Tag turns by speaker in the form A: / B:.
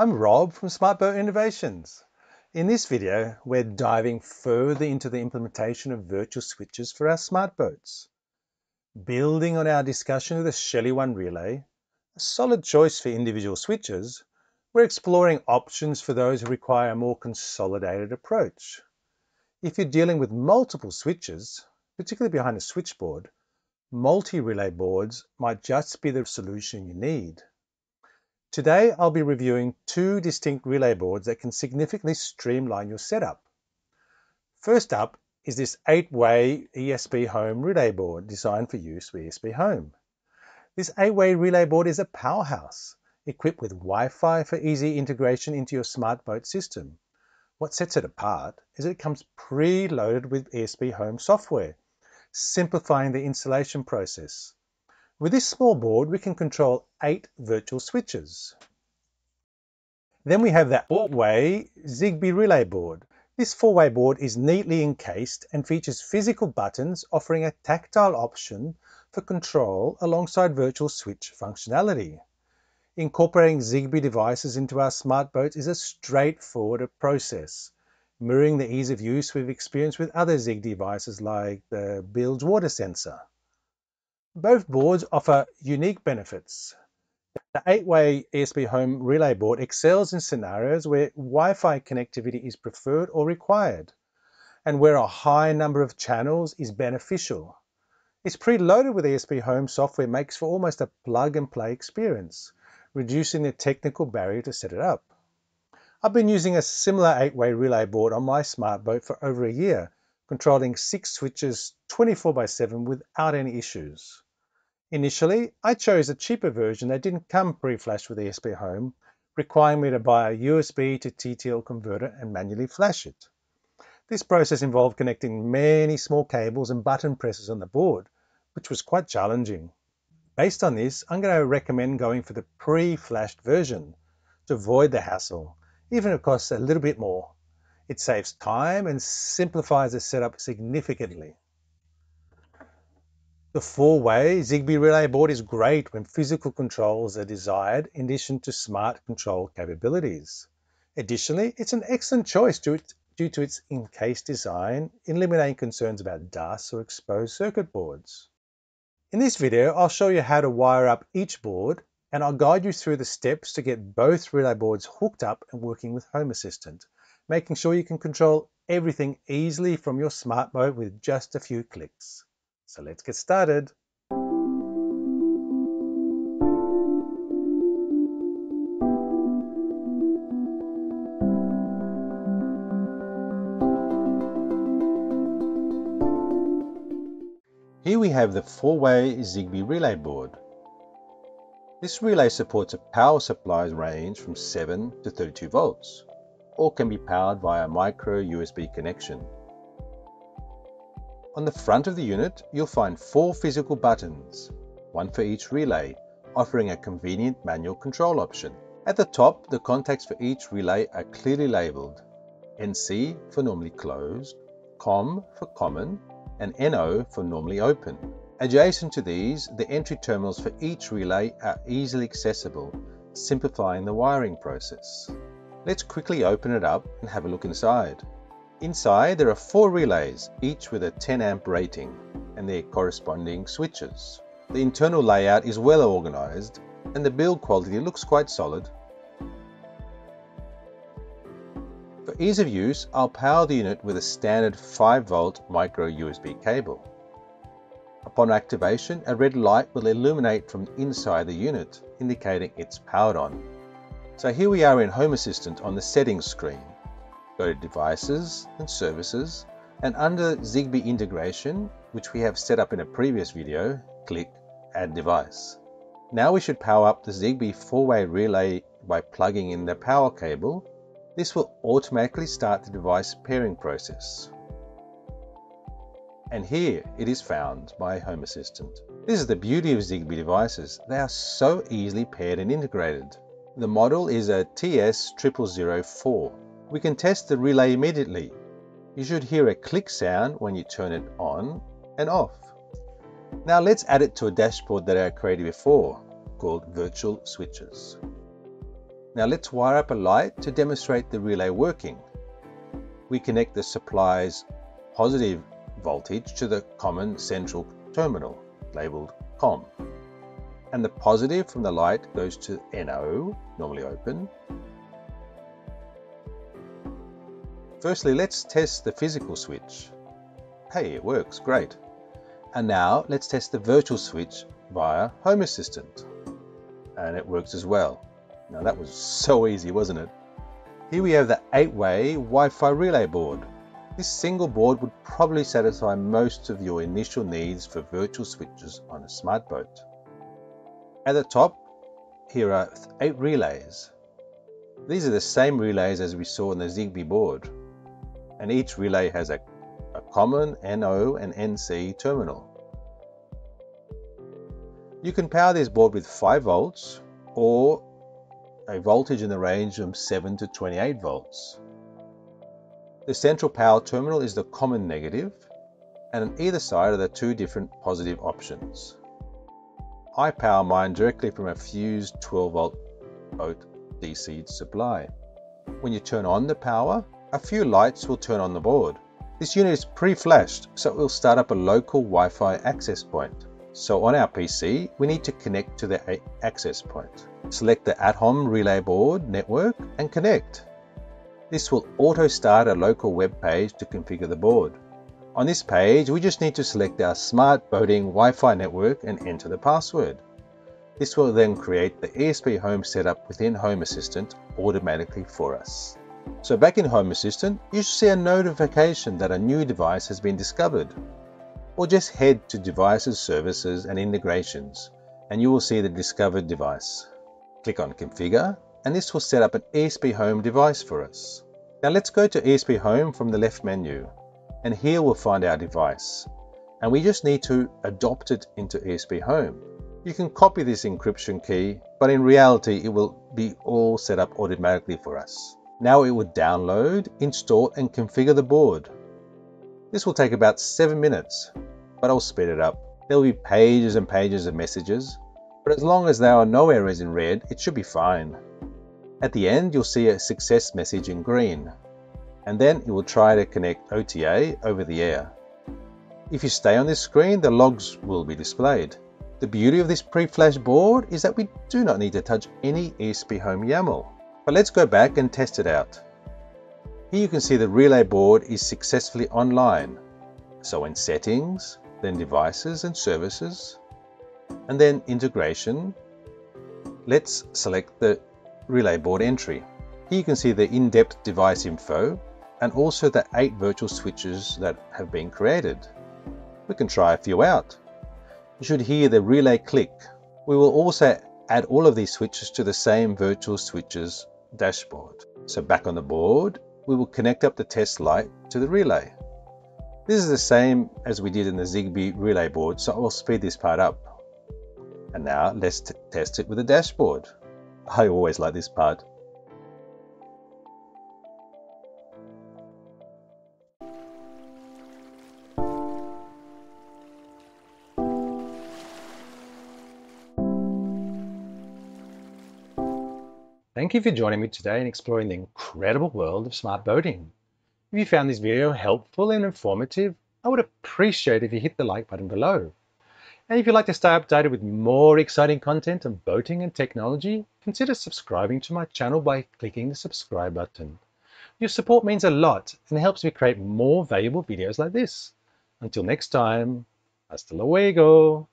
A: I'm Rob from Smartboat Innovations. In this video, we're diving further into the implementation of virtual switches for our smart boats. Building on our discussion of the Shelly One relay, a solid choice for individual switches, we're exploring options for those who require a more consolidated approach. If you're dealing with multiple switches, particularly behind a switchboard, multi-relay boards might just be the solution you need. Today, I'll be reviewing two distinct relay boards that can significantly streamline your setup. First up is this 8-way ESP Home relay board designed for use with ESP Home. This 8-way relay board is a powerhouse, equipped with Wi-Fi for easy integration into your smart boat system. What sets it apart is it comes pre-loaded with ESP Home software, simplifying the installation process. With this small board, we can control eight virtual switches. Then we have that four-way Zigbee relay board. This four-way board is neatly encased and features physical buttons offering a tactile option for control alongside virtual switch functionality. Incorporating Zigbee devices into our smart boats is a straightforward process, mirroring the ease of use we've experienced with other Zig devices like the Bilge water sensor. Both boards offer unique benefits. The 8-way ESP Home Relay Board excels in scenarios where Wi-Fi connectivity is preferred or required, and where a high number of channels is beneficial. It's preloaded with ESP Home software makes for almost a plug-and-play experience, reducing the technical barrier to set it up. I've been using a similar 8-way relay board on my smart boat for over a year, controlling six switches 24 by 7 without any issues. Initially, I chose a cheaper version that didn't come pre-flashed with ESP Home, requiring me to buy a USB to TTL converter and manually flash it. This process involved connecting many small cables and button presses on the board, which was quite challenging. Based on this, I'm going to recommend going for the pre-flashed version to avoid the hassle, even if it costs a little bit more. It saves time and simplifies the setup significantly. The four-way Zigbee relay board is great when physical controls are desired in addition to smart control capabilities. Additionally, it's an excellent choice due to its encased design, eliminating concerns about dust or exposed circuit boards. In this video, I'll show you how to wire up each board and I'll guide you through the steps to get both relay boards hooked up and working with Home Assistant, making sure you can control everything easily from your smart boat with just a few clicks. So let's get started. Here we have the four-way Zigbee relay board. This relay supports a power supply range from 7 to 32 volts, or can be powered via a micro USB connection. On the front of the unit, you'll find four physical buttons, one for each relay, offering a convenient manual control option. At the top, the contacts for each relay are clearly labelled. NC for normally closed, COM for common, and NO for normally open. Adjacent to these, the entry terminals for each relay are easily accessible, simplifying the wiring process. Let's quickly open it up and have a look inside. Inside there are four relays, each with a 10 amp rating and their corresponding switches. The internal layout is well organized and the build quality looks quite solid. For ease of use, I'll power the unit with a standard 5 volt micro USB cable. Upon activation, a red light will illuminate from inside the unit, indicating it's powered on. So here we are in Home Assistant on the settings screen. Go to Devices and Services, and under Zigbee integration, which we have set up in a previous video, click Add Device. Now we should power up the Zigbee 4-way relay by plugging in the power cable. This will automatically start the device pairing process. And here it is found by Home Assistant. This is the beauty of Zigbee devices. They are so easily paired and integrated. The model is a TS0004 we can test the relay immediately. You should hear a click sound when you turn it on and off. Now let's add it to a dashboard that I created before, called Virtual Switches. Now let's wire up a light to demonstrate the relay working. We connect the supply's positive voltage to the common central terminal, labelled COM. And the positive from the light goes to NO, normally open. Firstly, let's test the physical switch. Hey, it works, great. And now let's test the virtual switch via Home Assistant. And it works as well. Now that was so easy, wasn't it? Here we have the 8-way Wi-Fi relay board. This single board would probably satisfy most of your initial needs for virtual switches on a smart boat. At the top, here are 8 relays. These are the same relays as we saw on the ZigBee board, and each relay has a, a common NO and NC terminal. You can power this board with 5 volts or a voltage in the range from 7 to 28 volts. The central power terminal is the common negative, and on either side are the two different positive options. I power mine directly from a fused 12 volt DC supply. When you turn on the power, a few lights will turn on the board. This unit is pre-flashed, so it will start up a local Wi-Fi access point. So on our PC, we need to connect to the access point. Select the at-home relay board network and connect. This will auto start a local web page to configure the board. On this page, we just need to select our smart boating Wi-Fi network and enter the password. This will then create the ESP Home setup within Home Assistant automatically for us. So back in Home Assistant, you should see a notification that a new device has been discovered. Or just head to Devices, Services and Integrations, and you will see the discovered device. Click on Configure, and this will set up an ESP Home device for us. Now let's go to ESP Home from the left menu, and here we'll find our device. And we just need to adopt it into ESP Home. You can copy this encryption key, but in reality it will be all set up automatically for us. Now it will download, install and configure the board. This will take about 7 minutes, but I'll speed it up. There will be pages and pages of messages, but as long as there are no errors in red, it should be fine. At the end, you'll see a success message in green, and then it will try to connect OTA over the air. If you stay on this screen, the logs will be displayed. The beauty of this pre-flash board is that we do not need to touch any ESP Home YAML. But let's go back and test it out. Here you can see the relay board is successfully online. So in settings, then devices and services, and then integration, let's select the relay board entry. Here you can see the in-depth device info and also the eight virtual switches that have been created. We can try a few out. You should hear the relay click. We will also add all of these switches to the same virtual switches dashboard. So back on the board, we will connect up the test light to the relay. This is the same as we did in the ZigBee relay board, so I'll speed this part up. And now let's test it with the dashboard. I always like this part. Thank you for joining me today in exploring the incredible world of smart boating. If you found this video helpful and informative, I would appreciate if you hit the like button below. And if you'd like to stay updated with more exciting content on boating and technology, consider subscribing to my channel by clicking the subscribe button. Your support means a lot and helps me create more valuable videos like this. Until next time, hasta luego!